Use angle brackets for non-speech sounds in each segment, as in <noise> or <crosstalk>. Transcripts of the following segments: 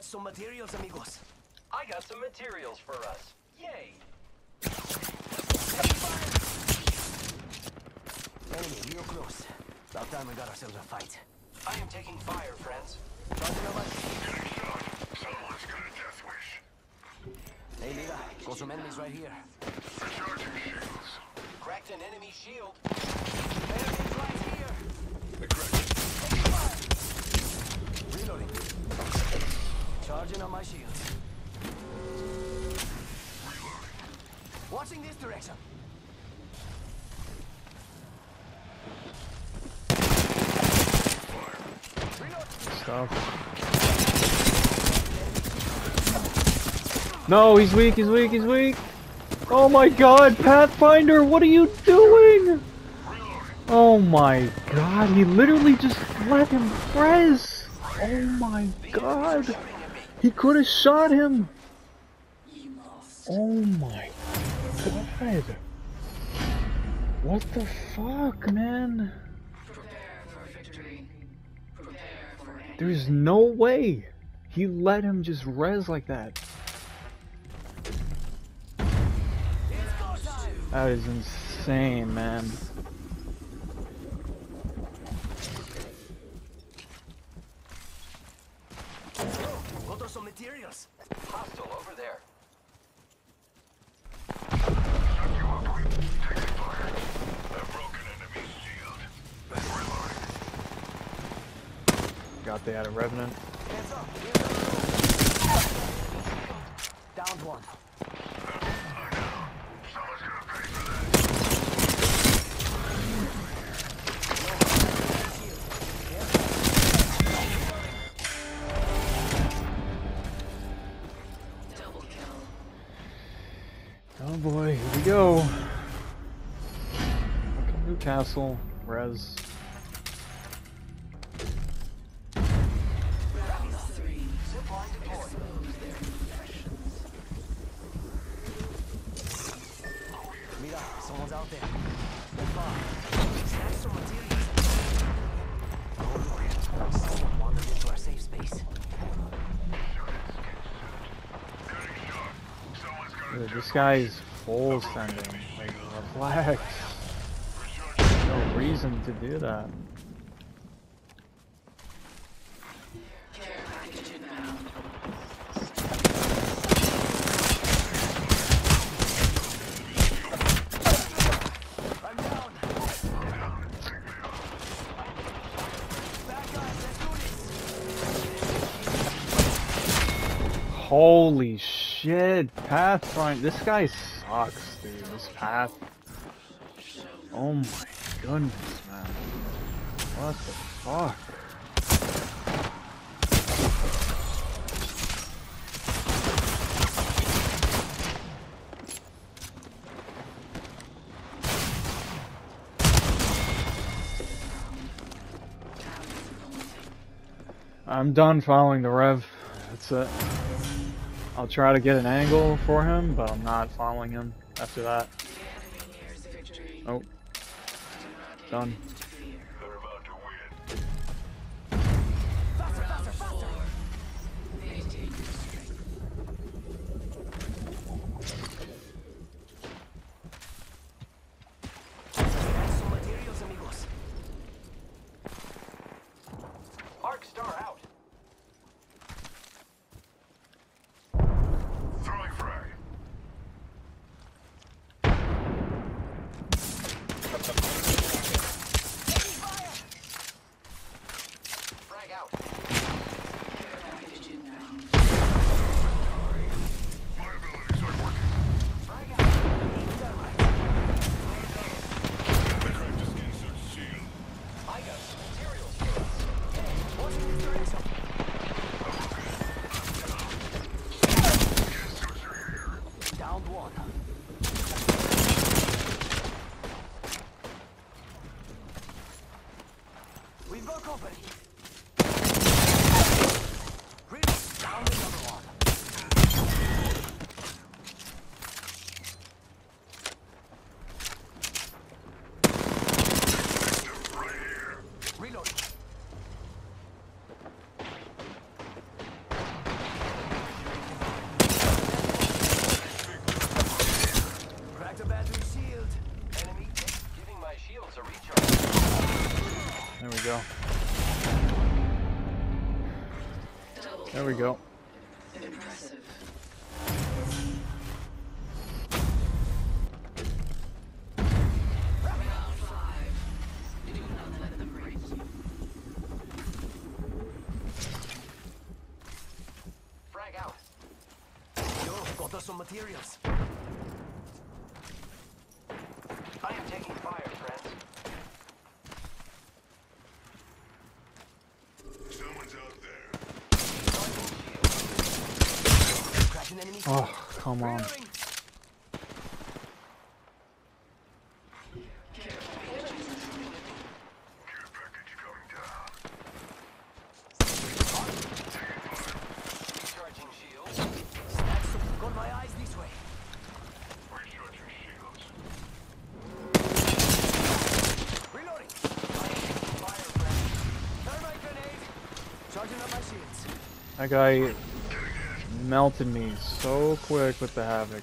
Snatch some materials, amigos. I got some materials for us. Yay! Enemy real close. About time we got ourselves a fight. I am taking fire, friends. Charging on my... Someone's got a death wish. Hey, Liga. Got some enemies right here. Recharging shields. Cracked an enemy shield. Enemies right here. Charging on my shields. Watching this direction. Stuff. No, he's weak, he's weak, he's weak. Oh my god, Pathfinder, what are you doing? Oh my god, he literally just let him press. Oh my god. He could have shot him. Oh my god. What the fuck, man? There's no way. He let him just res like that. That is insane, man. Got us some materials. Hostile over there. Taking fire. I've broken enemy shield. Reloading. Got the of Revenant. Downed one. Gonna pay for that. Oh boy, here we go. Newcastle, res. Dude, this guy is full sending. Like, relax. No reason to do that. I'm down. Back guys, let's do this. Holy shit, Pathfinder. This guy sucks, dude. This path. Oh my goodness, man. What the fuck? I'm done following the Rev. That's it. I'll try to get an angle for him, but I'm not following him after that. Oh. Done. Out. some materials. I am taking fire, friends. Someone's out there. Oh, come on. That guy melted me so quick with the Havoc.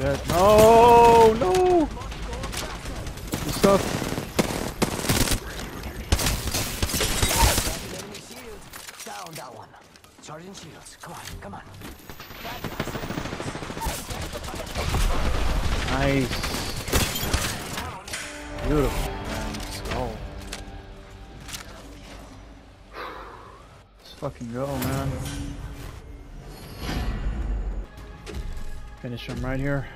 Shit. No, no! Good stuff. from right here.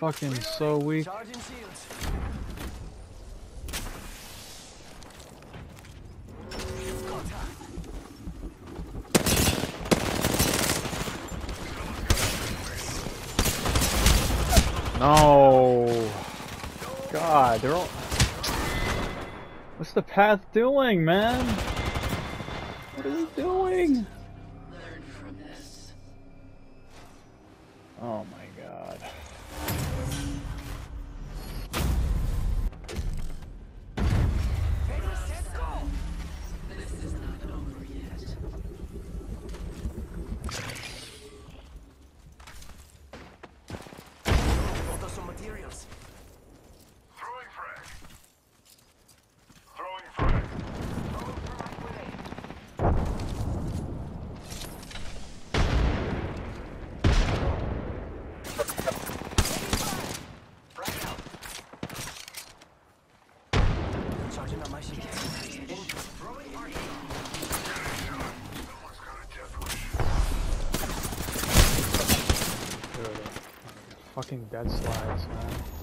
fucking so weak. No. God, they're all... What's the path doing, man? What is it doing? wasting dead slides, man.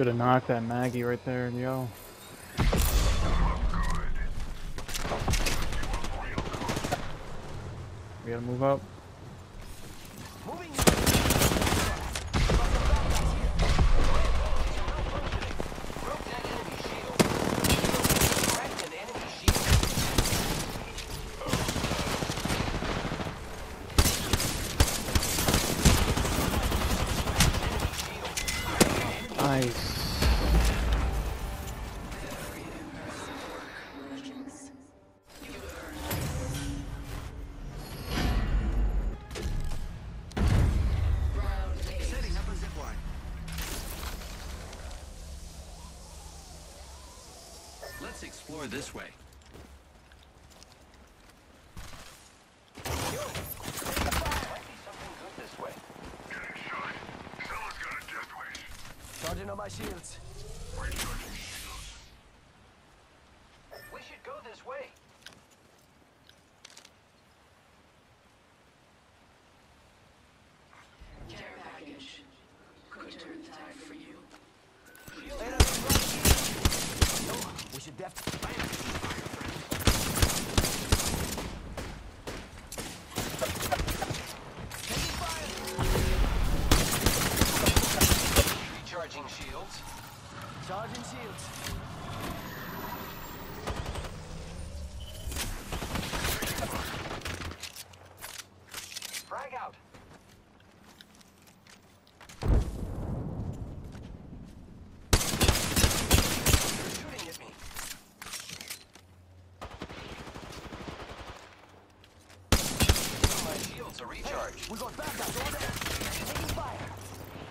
Should have knocked that Maggie right there, yo. We gotta move up. Death wish. Charging on my shields. Recharging shields. We should go this way. Care package. Could turn the tide for you. Enemy right here. No, we should definitely. Taking fire. Recharging shields. Charging shields. Frag out. They're shooting at me. My shields are recharged. We got bad guys over there. Taking fire.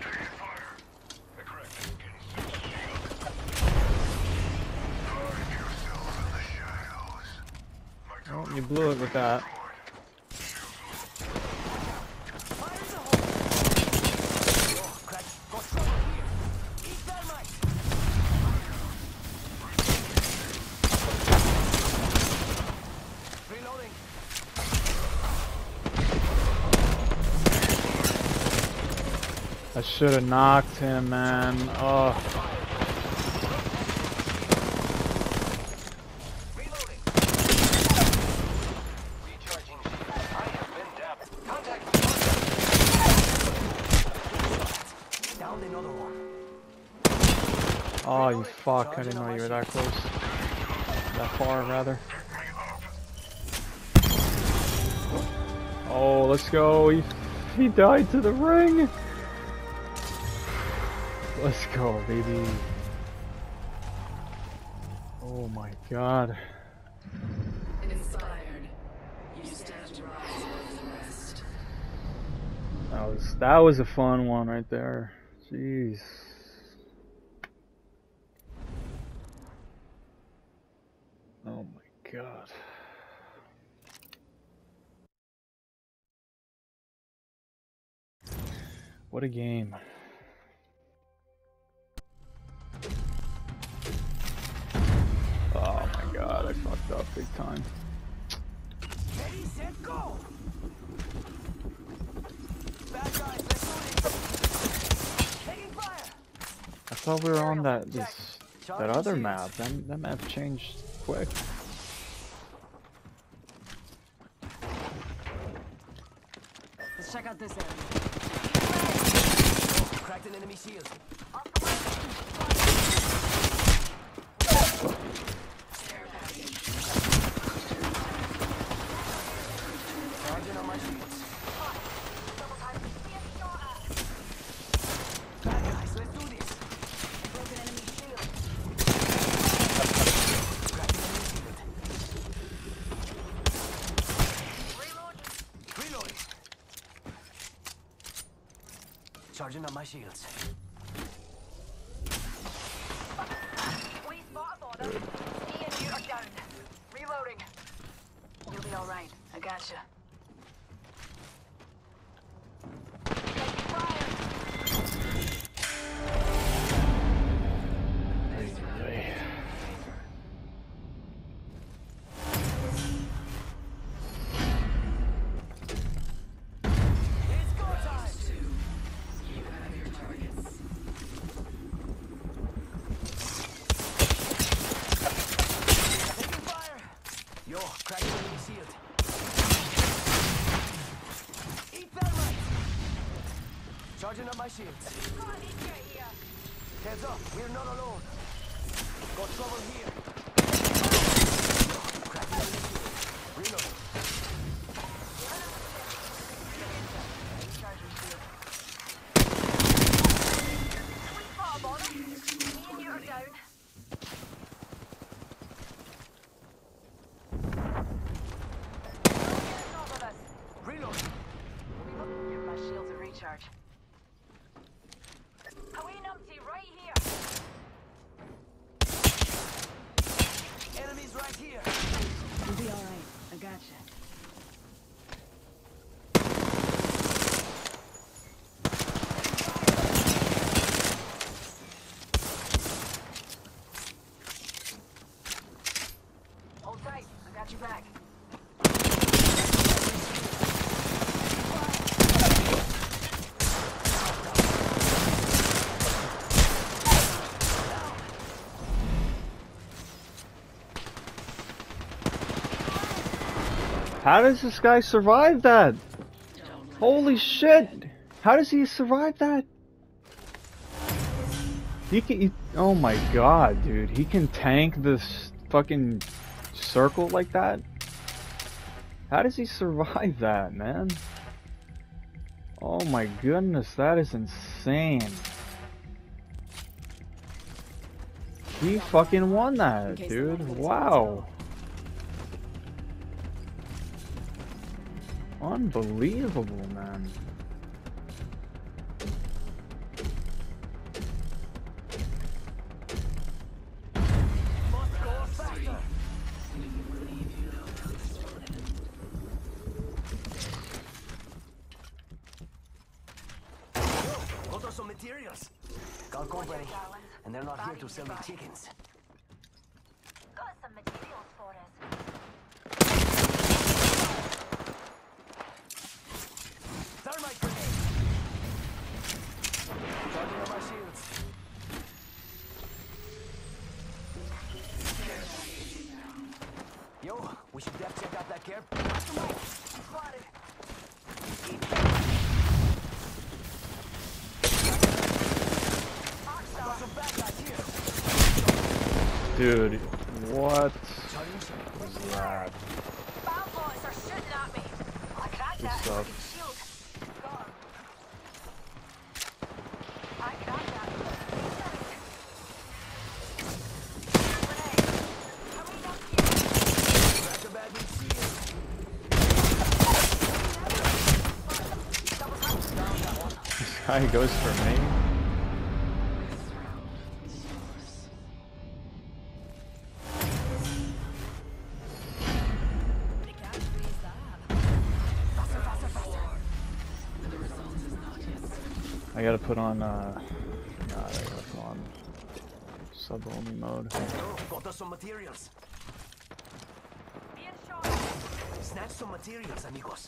Taking fire. The Kraken can sense shield. Hide yourself in the shadows. My Oh, you blew it with that. I should have knocked him, man. Oh, Reloading. Recharging shields. I have been dapped. Contact with Downed another one. Oh, you fuck! I didn't know you were that close. That far, rather. Oh, let's go. He, he died to the ring. Let's go, baby. Oh my god. Inspired. You stand to rise above the rest. That was that was a fun one right there. Jeez. Oh my god. What a game. Oh my god, I fucked up big time. Ready, set, go. Bad guys, let's do. Taking fire. I thought we were on that this that other map. That, that map changed quick. Let's check out this area. Cracked an enemy shield. My shields. Up. Heads up, we're not alone. Got trouble here. Cracked an enemy shield. Reloading. We spot border. Me and you are down. Top of us. Reloading. Reload. My shields are recharged. A wee numpty right here. Gotcha. Hold tight. I got your back. How does this guy survive that? Holy shit! How does he survive that? He can. He, oh my god, dude! He can tank this fucking circle like that. How does he survive <laughs> that, man? Oh my goodness, that is insane. He fucking won that, dude. Wow. Unbelievable, man. Must go faster. Got some materials. Got company, and they're not here to sell me chickens. Got some materials for us. Thermite grenade. Charging on my shields. Yo, we should def check out that care. Spotted. Got some bad guys here. Dude, what was that? Bound boys are shooting at me. I cracked Good that stuff. fucking shield. Gone. I cracked that. Grenade. Coming up here. Grab the bad news shield. Double tap. This guy goes for me. I gotta put on, uh, God, I gotta put on sub-only mode. Got us some materials. Snatch some materials, amigos.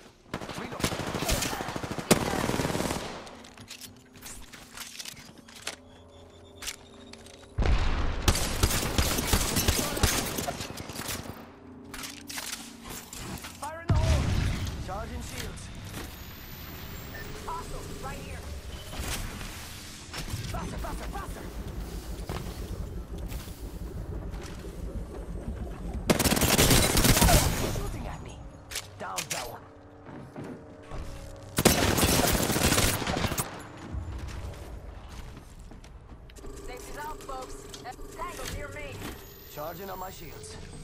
Charging on my.